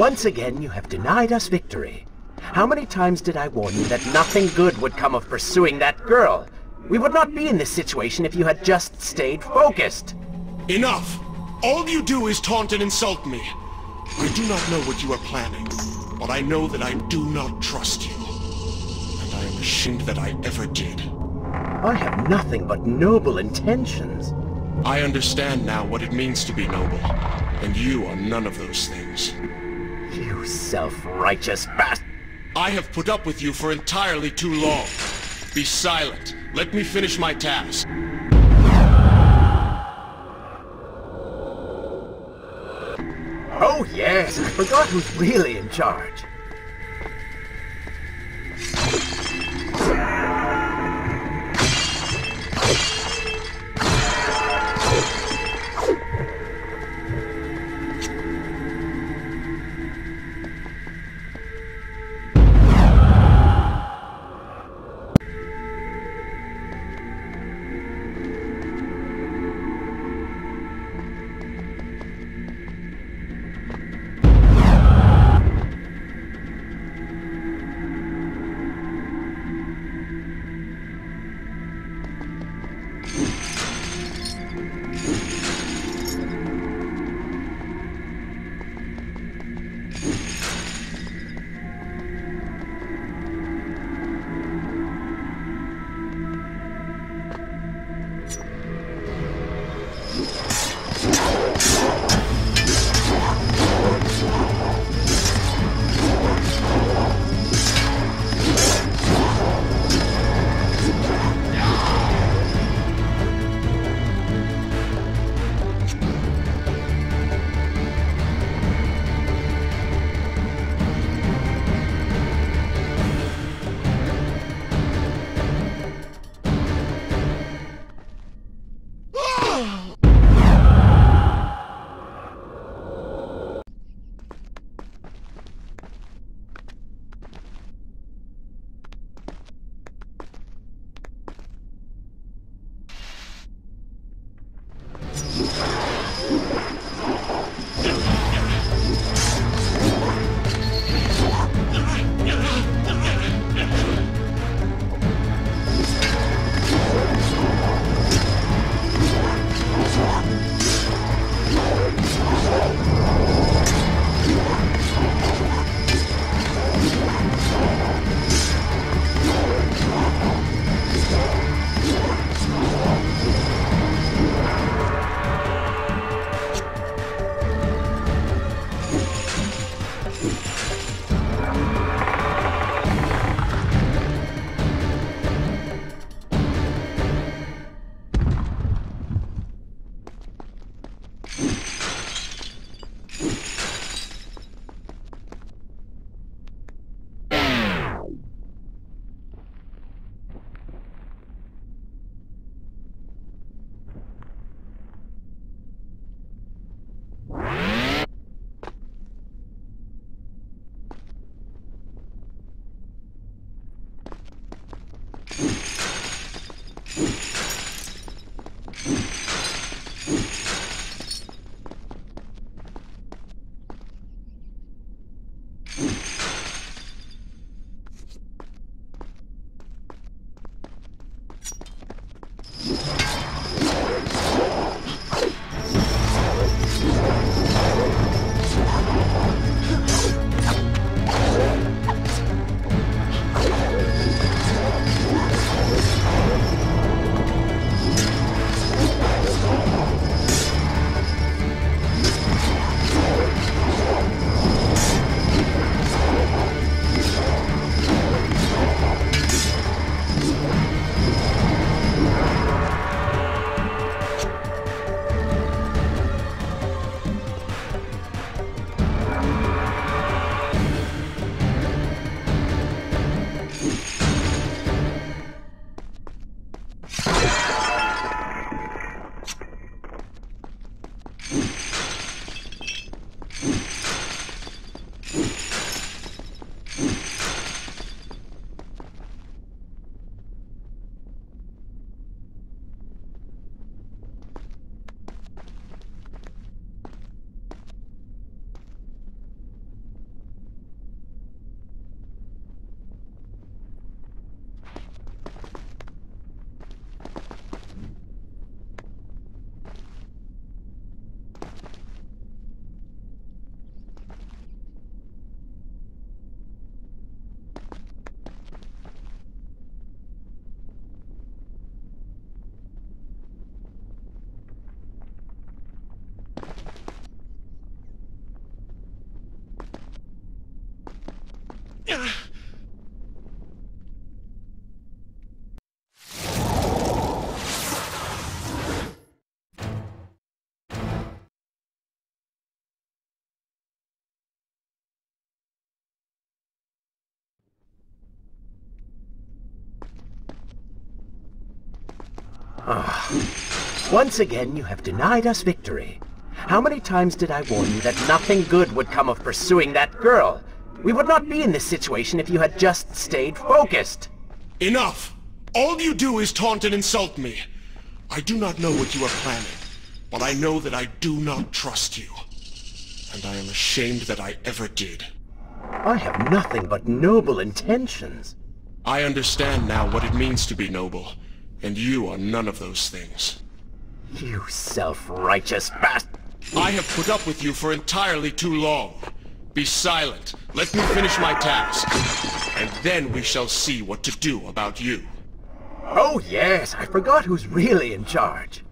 Once again, you have denied us victory. How many times did I warn you that nothing good would come of pursuing that girl? We would not be in this situation if you had just stayed focused. Enough! All you do is taunt and insult me. I do not know what you are planning, but I know that I do not trust you. And I am ashamed that I ever did. I have nothing but noble intentions. I understand now what it means to be noble, and you are none of those things. You self-righteous bastard. I have put up with you for entirely too long. Be silent. Let me finish my task. Oh yes, I forgot who's really in charge. Ah. Once again, you have denied us victory. How many times did I warn you that nothing good would come of pursuing that girl? We would not be in this situation if you had just stayed focused. Enough! All you do is taunt and insult me. I do not know what you are planning, but I know that I do not trust you. And I am ashamed that I ever did. I have nothing but noble intentions. I understand now what it means to be noble, and you are none of those things. You self-righteous bastard. I have put up with you for entirely too long. Be silent. Let me finish my task. And then we shall see what to do about you. Oh yes, I forgot who's really in charge.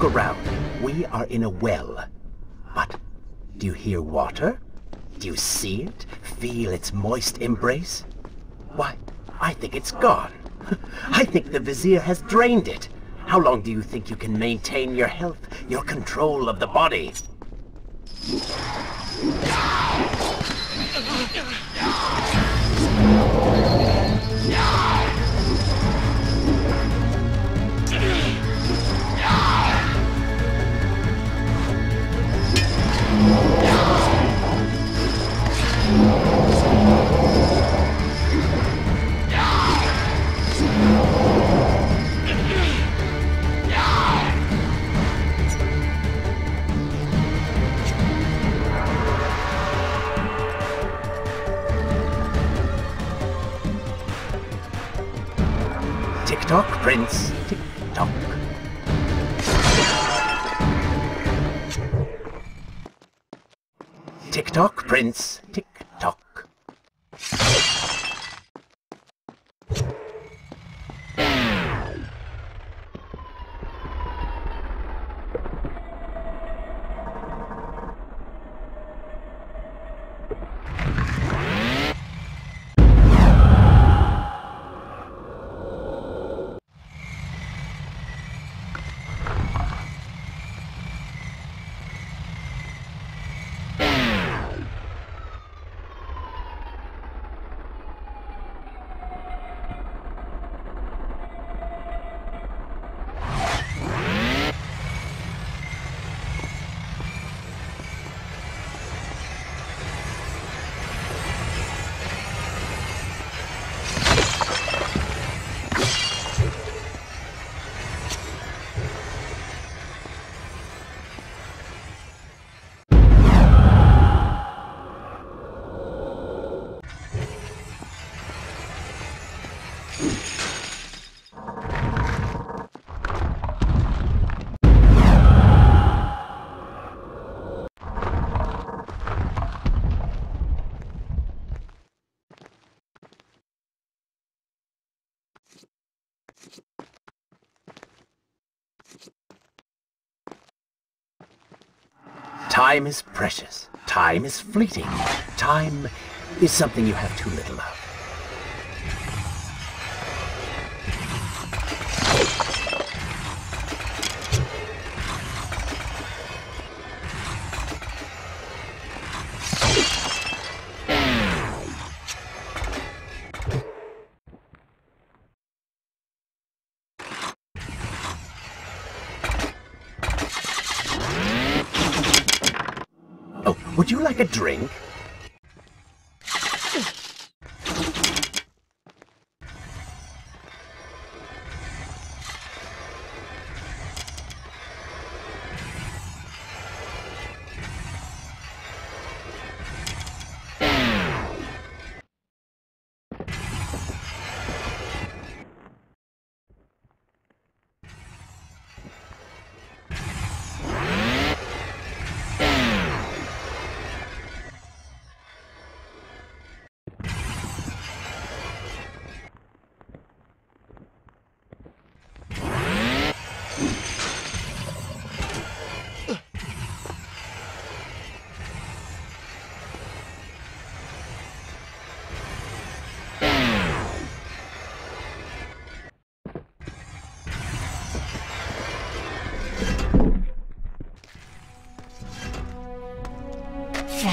Look around. We are in a well. But do you hear water? Do you see it? Feel its moist embrace? Why, I think it's gone. I think the Vizier has drained it. How long do you think you can maintain your health, your control of the body? Tock prince. Tick-tock. Tick-tock, Prince. Tick-tock. Time is precious. Time is fleeting. Time is something you have too little of. A drink?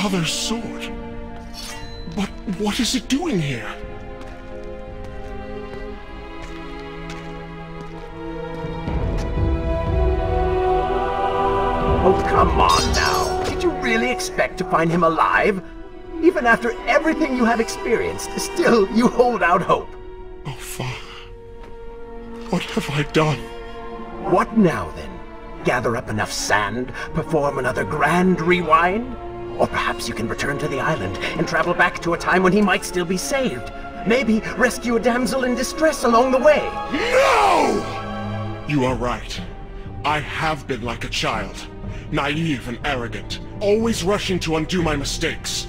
Father's sword. But what is it doing here? Oh, come on now. Did you really expect to find him alive? Even after everything you have experienced, still you hold out hope. Oh, Father. What have I done? What now, then? Gather up enough sand, perform another grand rewind? Or perhaps you can return to the island and travel back to a time when he might still be saved. Maybe rescue a damsel in distress along the way. No! You are right. I have been like a child. Naive and arrogant. Always rushing to undo my mistakes.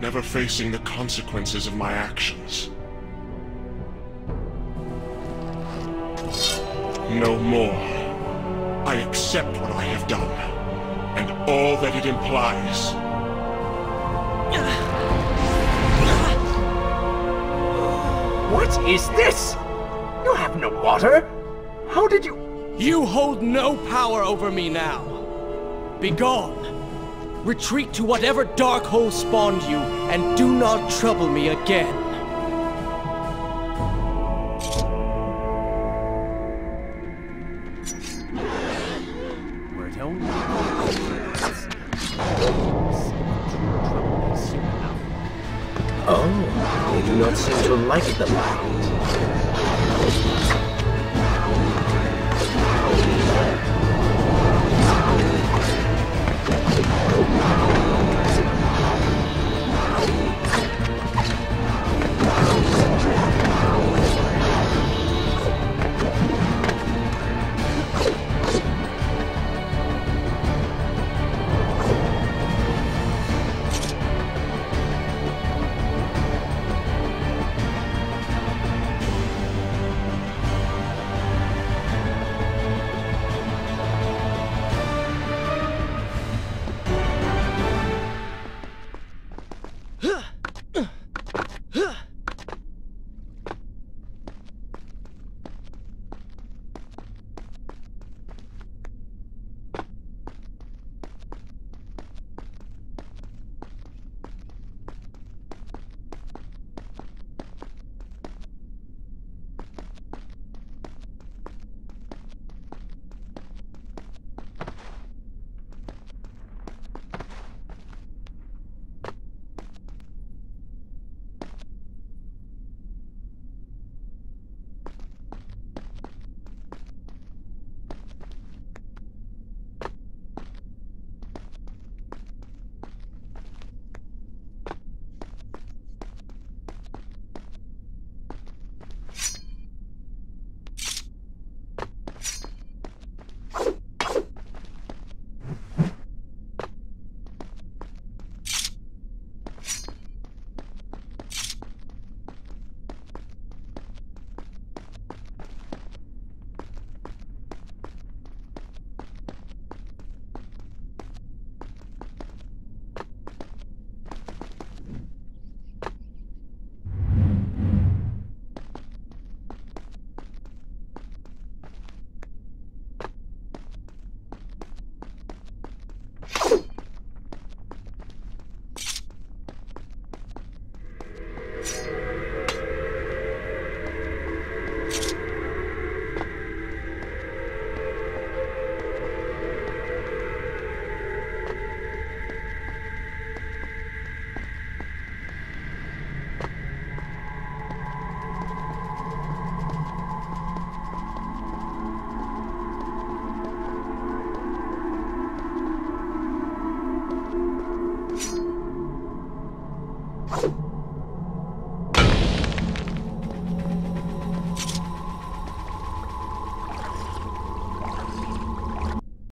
Never facing the consequences of my actions. No more. I accept what I have done. And all that it implies. What is this? You have no water? How did you... You hold no power over me now. Begone. Retreat to whatever dark hole spawned you, and do not trouble me again. Oh, they do not seem to like the light.